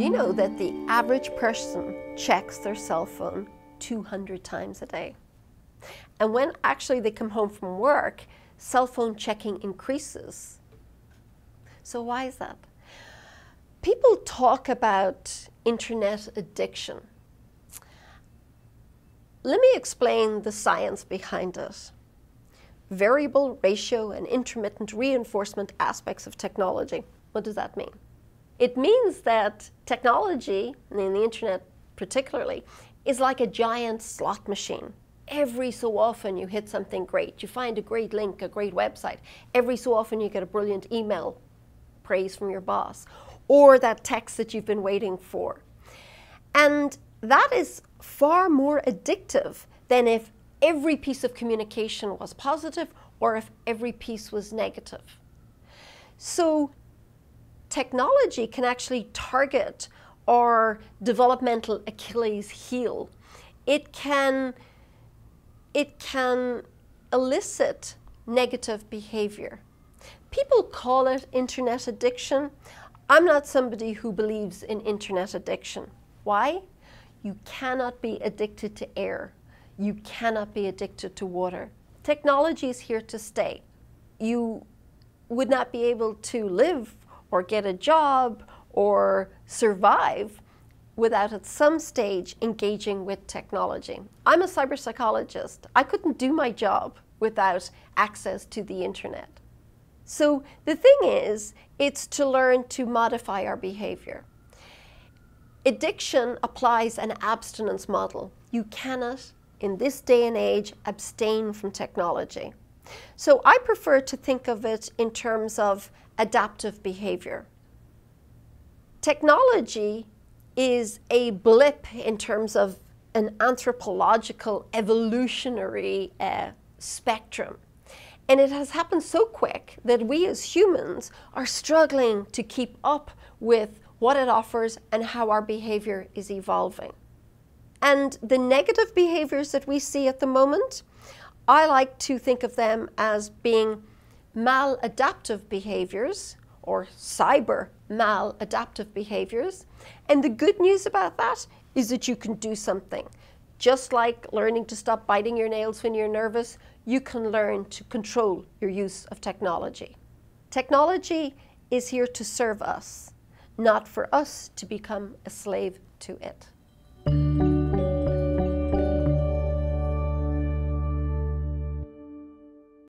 Do you know that the average person checks their cell phone 200 times a day? And when actually they come home from work, cell phone checking increases. So, why is that? People talk about internet addiction. Let me explain the science behind it. Variable ratio and intermittent reinforcement aspects of technology. What does that mean? It means that technology, and the internet particularly, is like a giant slot machine. Every so often you hit something great. You find a great link, a great website. Every so often you get a brilliant email praise from your boss or that text that you've been waiting for. And that is far more addictive than if every piece of communication was positive or if every piece was negative. So technology can actually target our developmental Achilles heel. It can, it can elicit negative behavior. People call it internet addiction. I'm not somebody who believes in internet addiction. Why? You cannot be addicted to air. You cannot be addicted to water. Technology is here to stay. You would not be able to live or get a job or survive without at some stage engaging with technology. I'm a cyber psychologist. I couldn't do my job without access to the internet. So the thing is, it's to learn to modify our behavior. Addiction applies an abstinence model. You cannot, in this day and age, abstain from technology. So I prefer to think of it in terms of adaptive behavior. Technology is a blip in terms of an anthropological evolutionary uh, spectrum. And it has happened so quick that we as humans are struggling to keep up with what it offers and how our behavior is evolving. And the negative behaviors that we see at the moment, I like to think of them as being maladaptive behaviors or cyber maladaptive behaviors. And the good news about that is that you can do something. Just like learning to stop biting your nails when you're nervous, you can learn to control your use of technology. Technology is here to serve us, not for us to become a slave to it.